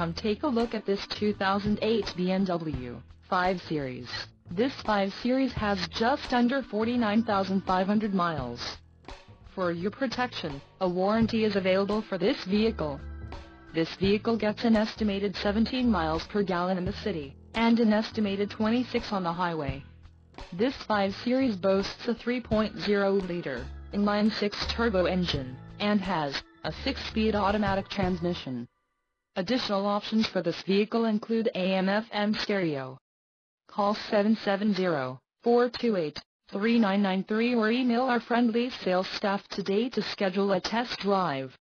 Come take a look at this 2008 BMW 5 Series. This 5 Series has just under 49,500 miles. For your protection, a warranty is available for this vehicle. This vehicle gets an estimated 17 miles per gallon in the city, and an estimated 26 on the highway. This 5 Series boasts a 3.0-liter, inline-six turbo engine, and has a 6-speed automatic transmission. Additional options for this vehicle include AM-FM stereo. Call 770-428-3993 or email our friendly sales staff today to schedule a test drive.